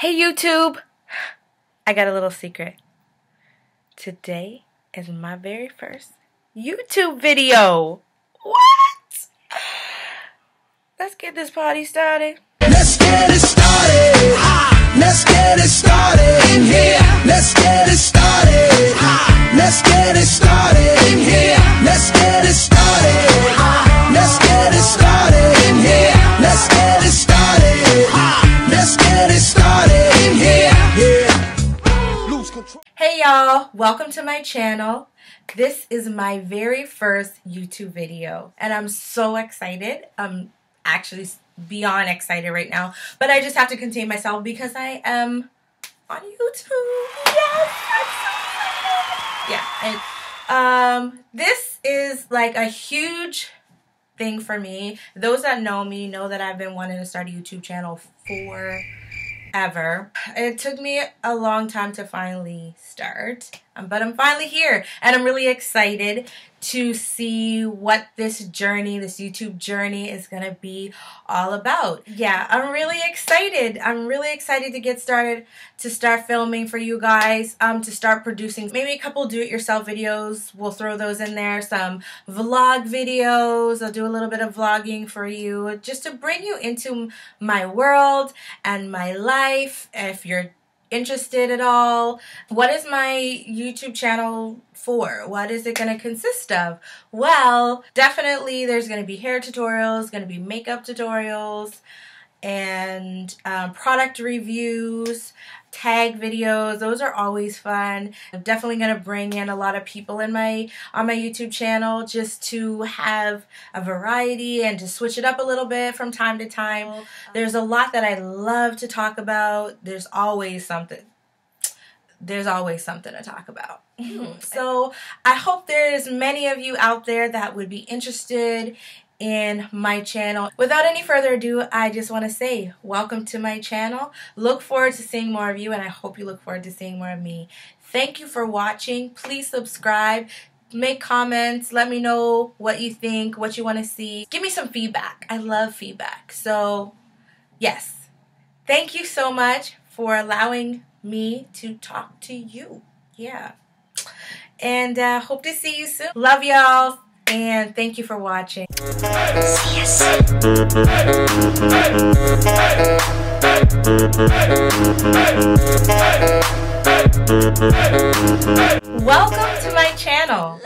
Hey YouTube! I got a little secret. Today is my very first YouTube video. What? Let's get this party started. Let's get it started. Let's get it started control. Hey y'all, welcome to my channel. This is my very first YouTube video and I'm so excited. I'm actually beyond excited right now, but I just have to contain myself because I am on YouTube. Yes, I'm so excited. Yeah, and um, this is like a huge thing for me. Those that know me know that I've been wanting to start a YouTube channel for ever. It took me a long time to finally start, um, but I'm finally here and I'm really excited to see what this journey, this YouTube journey is going to be all about. Yeah, I'm really excited. I'm really excited to get started, to start filming for you guys, um, to start producing maybe a couple do-it-yourself videos. We'll throw those in there, some vlog videos. I'll do a little bit of vlogging for you just to bring you into my world and my life. If you're interested at all? What is my YouTube channel for? What is it going to consist of? Well, definitely there's going to be hair tutorials, going to be makeup tutorials, and um, product reviews, tag videos. Those are always fun. I'm definitely going to bring in a lot of people in my on my YouTube channel just to have a variety and to switch it up a little bit from time to time. There's a lot that I love to talk about. There's always something there's always something to talk about. so I hope there's many of you out there that would be interested in my channel. Without any further ado, I just want to say welcome to my channel. Look forward to seeing more of you and I hope you look forward to seeing more of me. Thank you for watching. Please subscribe. Make comments. Let me know what you think, what you want to see. Give me some feedback. I love feedback. So, yes. Thank you so much for allowing me to talk to you. Yeah. And uh, hope to see you soon. Love y'all. And thank you for watching. Welcome to my channel.